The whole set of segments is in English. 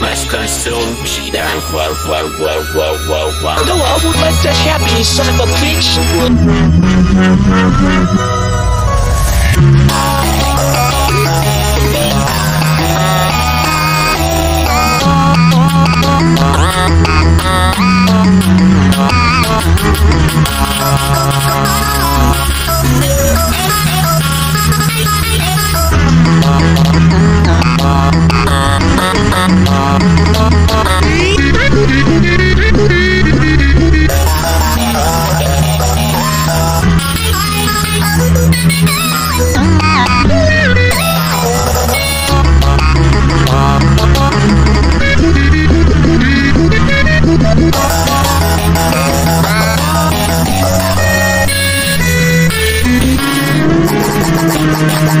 Mas cansou Gira, wow, wow, wow, wow, wow, wow The world would like to happy son of a bitch I'm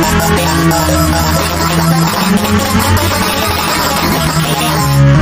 Thank you.